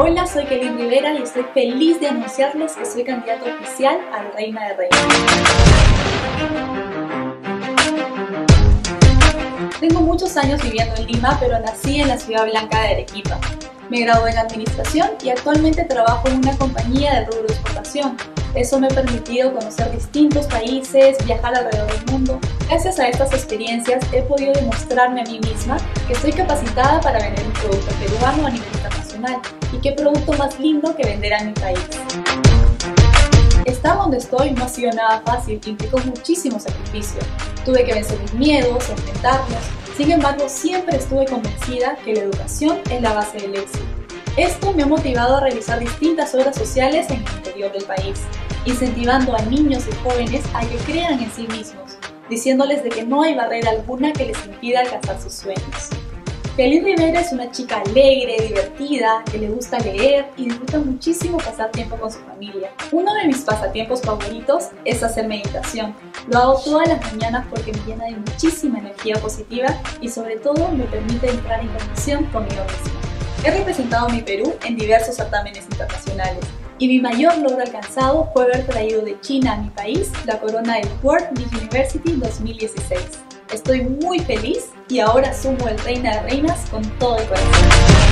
Hola, soy Kelly Rivera y estoy feliz de anunciarles que soy candidato oficial al Reina de Reinas. Tengo muchos años viviendo en Lima, pero nací en la ciudad blanca de Arequipa. Me gradué en administración y actualmente trabajo en una compañía de rubro de exportación. Eso me ha permitido conocer distintos países, viajar alrededor del mundo. Gracias a estas experiencias he podido demostrarme a mí misma que estoy capacitada para vender un producto peruano a nivel internacional y qué producto más lindo que vender a mi país. Estar donde estoy no ha sido nada fácil, implicó muchísimo sacrificio. Tuve que vencer mis miedos, enfrentarlos. Sin embargo, siempre estuve convencida que la educación es la base del éxito. Esto me ha motivado a realizar distintas obras sociales en el interior del país, incentivando a niños y jóvenes a que crean en sí mismos, diciéndoles de que no hay barrera alguna que les impida alcanzar sus sueños. Feliz Rivera es una chica alegre, divertida, que le gusta leer y disfruta muchísimo pasar tiempo con su familia. Uno de mis pasatiempos favoritos es hacer meditación. Lo hago todas las mañanas porque me llena de muchísima energía positiva y sobre todo me permite entrar en conexión conmigo misma. He representado a mi Perú en diversos certámenes internacionales y mi mayor logro alcanzado fue haber traído de China a mi país la corona del World University 2016. Estoy muy feliz y ahora sumo el Reina de Reinas con todo el corazón.